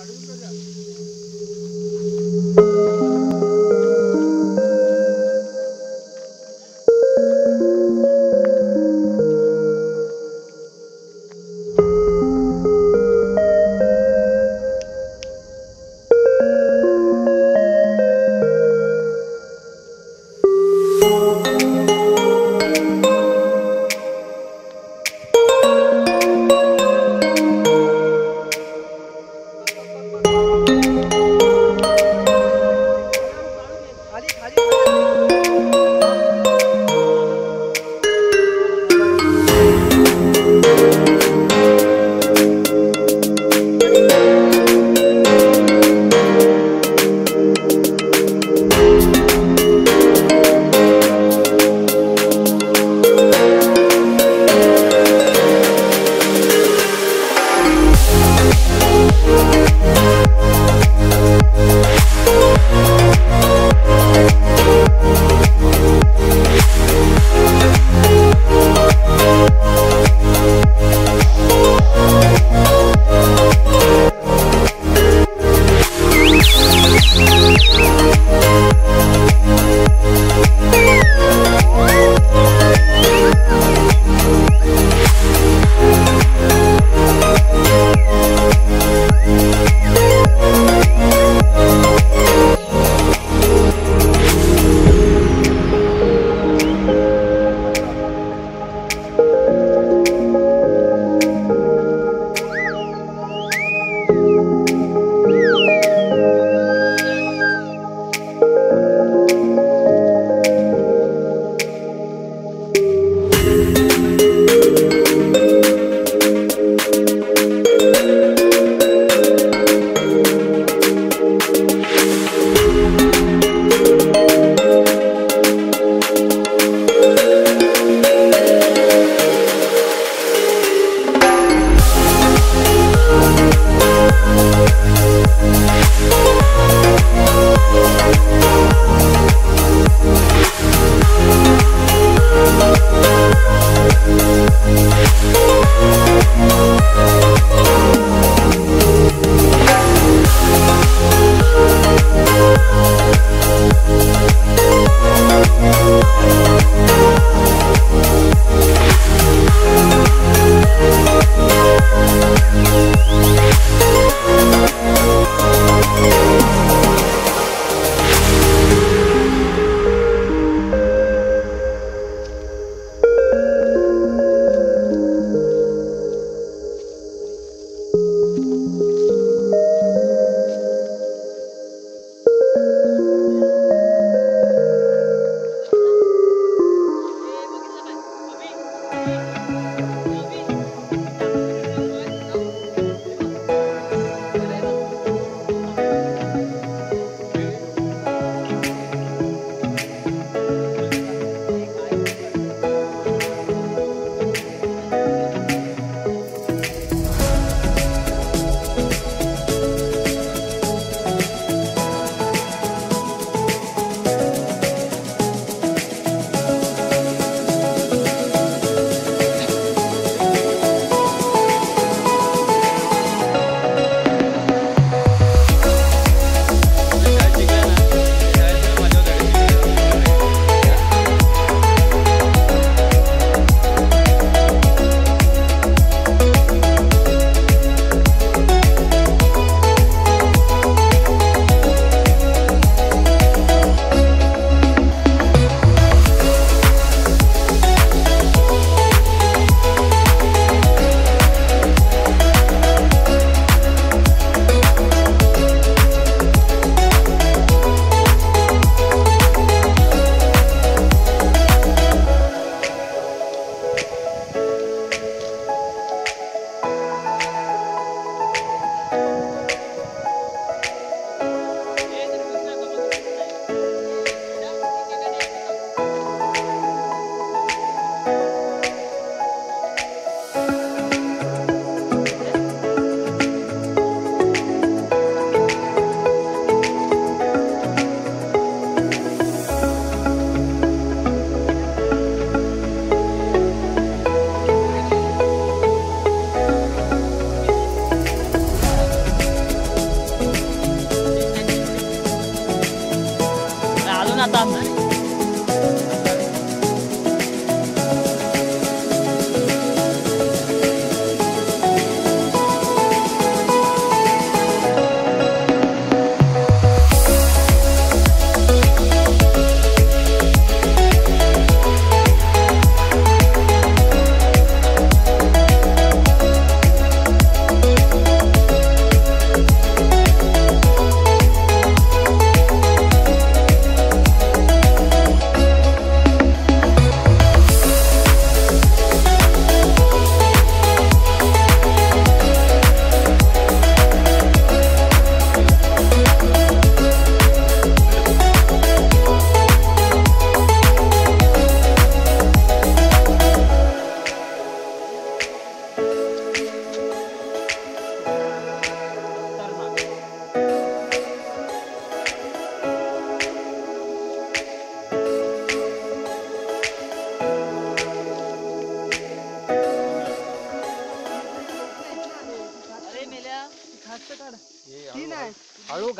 Cadê o projeto?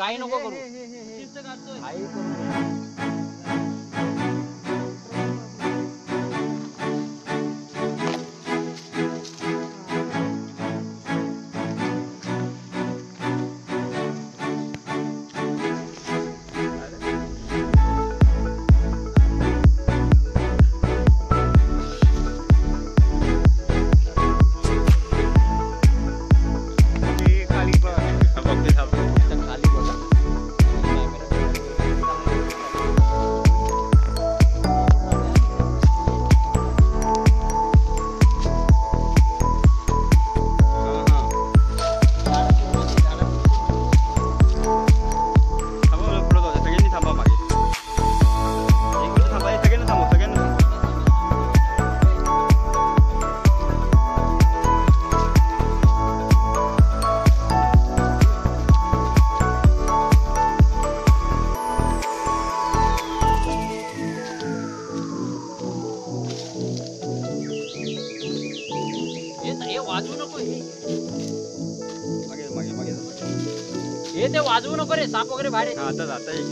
घाई नको करू. घाई करू वाजवू नको रे साप वगैरे भाडे आता जाता येईल.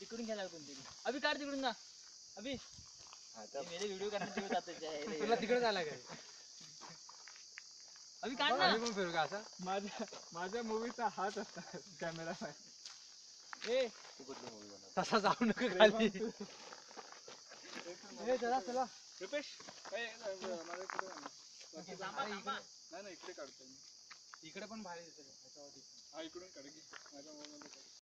तिकडून घ्यायला कोणतरी अभि काढ तिकडून ना अभि. हे मेरे व्हिडिओ करण्यात. तुला तिकडे झाला काय अभि काढ ना. पण फिरू का असा? माझ्या माझ्या मूवीचा हात असता कॅमेरा ए. तसा जाऊ नका खाली. ए चला चला. रुपेश. नाही नाही इकडे काढतोय इकडे पण भारी दिसेल. हा इकडून काढ की माझ्या मोबाईलमध्ये काढ